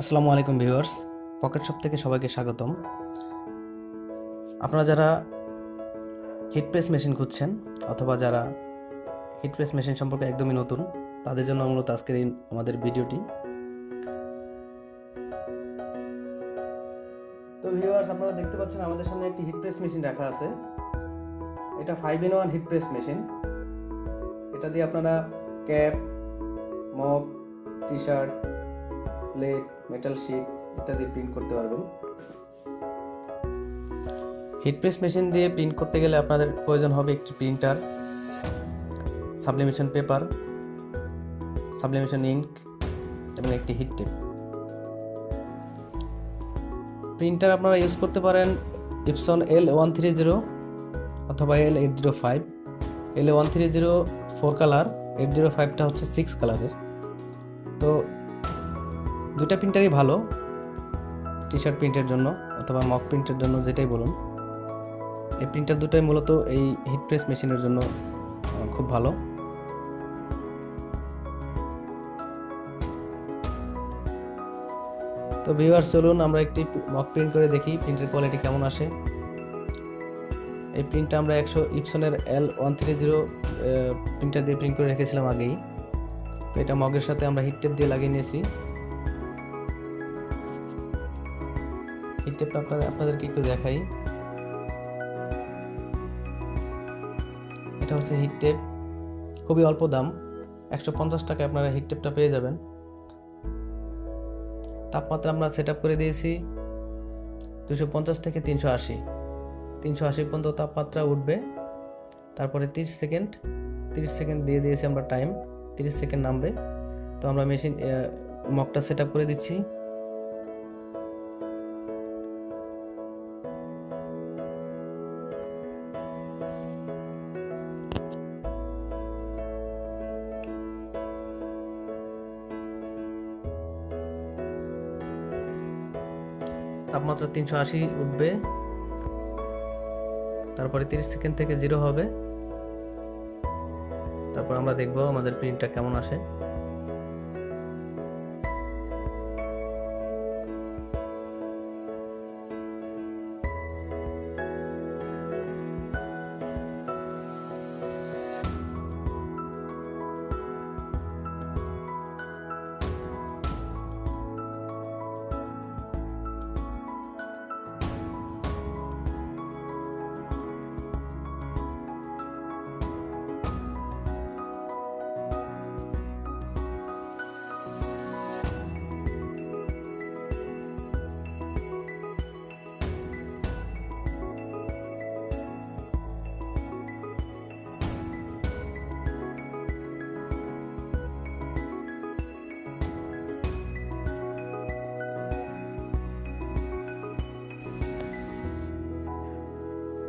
আসসালামু আলাইকুম viewers, pocket shop থেকে সবাইকে স্বাগতম। আপনারা যারা হিট প্রেস মেশিন খুঁজছেন অথবা যারা হিট প্রেস মেশিন সম্পর্কে একদমই নতুন, তাদের জন্য মূলত আজকের এই আমাদের ভিডিওটি। তো ভিউয়ার্স, আপনারা দেখতে পাচ্ছেন আমাদের সামনে একটি হিট প্রেস মেশিন রাখা আছে। এটা five in one heat press machine এটা দিয়ে আপনারা cap mug T shirt plate metal sheet ইত্যাদি প্রিন্ট করতে পারবেন। হিট প্রেস মেশিন দিয়ে প্রিন্ট করতে গেলে আপনাদের প্রয়োজন হবে একটি printer sublimation paper sublimation ink এবং একটি হিট টেপ প্রিন্টার আপনারা ইউজ করতে পারেন Epson L one three zero অথবা L eight zero five L one three zero four colour eight zero ফাইভটা হচ্ছে সিক্স কালারের তো দুইটা প্রিন্টারই ভালো টি শার্ট প্রিন্টের জন্য অথবা মক প্রিন্টের জন্য যেটাই বলুন। এই প্রিন্টার দুটোই মূলত এই হিট প্রেস মেশিনের জন্য খুব ভালো। তো ভিউয়ার চলুন আমরা একটি মক প্রিন্ট করে দেখি প্রিন্টের কোয়ালিটি কেমন আসে। এই প্রিন্টটা আমরা একশো ইপসনের L one three zero printer দিয়ে প্রিন্ট করে রেখেছিলাম আগেই। তো এটা মগের সাথে আমরা হিট টেপ দিয়ে লাগিয়ে নিয়েছি। হিট টেপটা আপনাদের আপনাদেরকে একটু দেখাই। এটা হচ্ছে হিট টেপ খুবই অল্প দাম। একশো পঞ্চাশ টাকায় আপনারা হিট টেপটা পেয়ে যাবেন। তাপমাত্রা আমরা সেট করে দিয়েছি দুশো পঞ্চাশ থেকে তিনশো আশি। তিনশো আশি পর্যন্ত তাপমাত্রা উঠবে। তারপরে তিরিশ সেকেন্ড তিরিশ সেকেন্ড দিয়ে দিয়েছি আমরা টাইম তিরিশ সেকেন্ড নামবে। তো আমরা মেশিন মকটা সেট করে দিচ্ছি। তাপমাত্রা তিনশো আশি উঠবে। তারপরে তিরিশ সেকেন্ড থেকে জিরো হবে। তারপর আমরা দেখব আমাদের প্রিন্টটা কেমন আসে।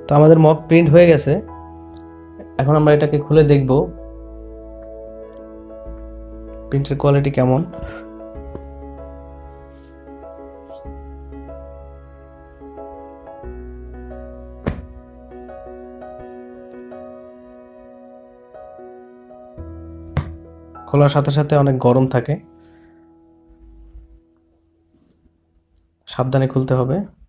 তো আমাদের মক প্রিন্ট হয়ে গেছে। এখন আমরা এটাকে খুলে দেখব। প্রিন্টের কোয়ালিটি কেমন? খোলার সাথে সাথে অনেক গরম থাকে। সাবধানে খুলতে হবে।